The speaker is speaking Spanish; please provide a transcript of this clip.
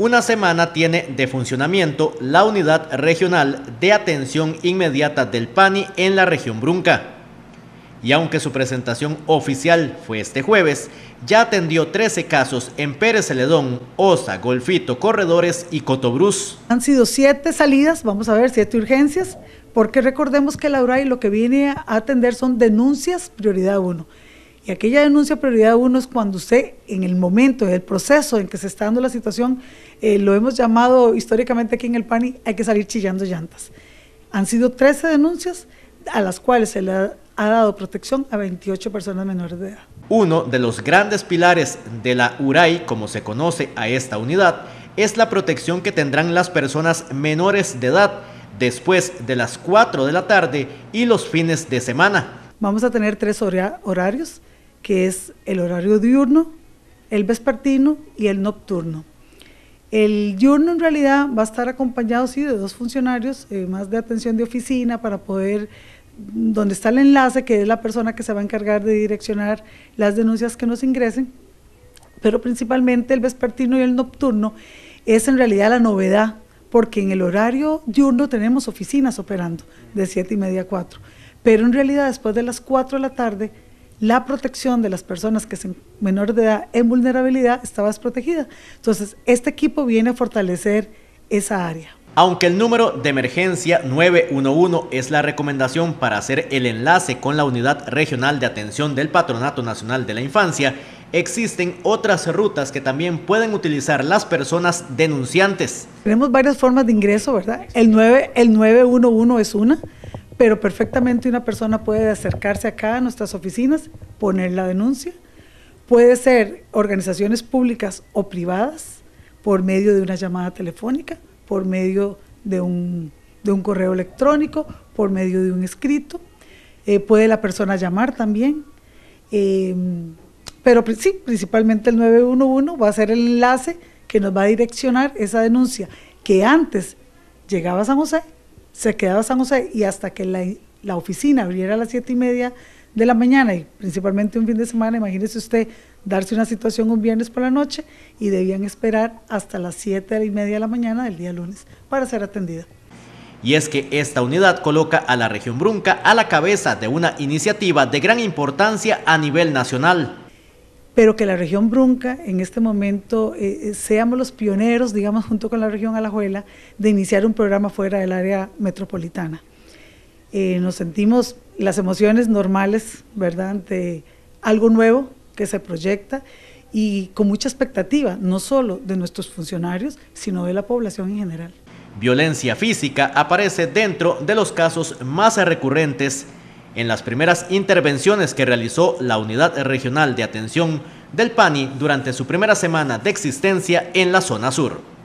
Una semana tiene de funcionamiento la Unidad Regional de Atención Inmediata del PANI en la región Brunca. Y aunque su presentación oficial fue este jueves, ya atendió 13 casos en Pérez Celedón, Osa, Golfito, Corredores y Cotobruz. Han sido siete salidas, vamos a ver, siete urgencias, porque recordemos que la URAI lo que viene a atender son denuncias prioridad 1. Y aquella denuncia prioridad 1 es cuando usted, en el momento, en el proceso en que se está dando la situación, eh, lo hemos llamado históricamente aquí en el PANI, hay que salir chillando llantas. Han sido 13 denuncias a las cuales se le ha, ha dado protección a 28 personas menores de edad. Uno de los grandes pilares de la URAI, como se conoce a esta unidad, es la protección que tendrán las personas menores de edad después de las 4 de la tarde y los fines de semana. Vamos a tener tres horarios que es el horario diurno, el vespertino y el nocturno. El diurno en realidad va a estar acompañado sí, de dos funcionarios, eh, más de atención de oficina para poder, donde está el enlace, que es la persona que se va a encargar de direccionar las denuncias que nos ingresen, pero principalmente el vespertino y el nocturno es en realidad la novedad, porque en el horario diurno tenemos oficinas operando de 7 y media a 4, pero en realidad después de las 4 de la tarde la protección de las personas que son menores de edad en vulnerabilidad estaba desprotegida. Entonces, este equipo viene a fortalecer esa área. Aunque el número de emergencia 911 es la recomendación para hacer el enlace con la Unidad Regional de Atención del Patronato Nacional de la Infancia, existen otras rutas que también pueden utilizar las personas denunciantes. Tenemos varias formas de ingreso, ¿verdad? El, 9, el 911 es una, pero perfectamente una persona puede acercarse acá a nuestras oficinas, poner la denuncia. Puede ser organizaciones públicas o privadas por medio de una llamada telefónica, por medio de un, correo electrónico, por medio de un escrito. Eh, puede la persona llamar también. Em, pero sí, principalmente el 911 va a ser el enlace que nos va a direccionar esa denuncia que antes llegaba a San José se quedaba San José y hasta que la, oficina abriera a las siete y media de la mañana y principalmente un fin de semana, imagínese usted darse una situación un viernes por la noche y debían esperar hasta las siete y media de la mañana del día lunes para ser atendida. Y es que esta unidad coloca a la región Brunca a la cabeza de una iniciativa de gran importancia a nivel nacional pero que la región Brunca en este momento eh, eh, seamos los pioneros, digamos, junto con la región Alajuela, de iniciar un programa fuera del área metropolitana. Eh, nos sentimos las emociones normales, ¿verdad?, de algo nuevo que se proyecta y con mucha expectativa, no solo de nuestros funcionarios, sino de la población en general. Violencia física aparece dentro de los casos más recurrentes en las primeras intervenciones que realizó la Unidad Regional de Atención del PANI durante su primera semana de existencia en la zona sur.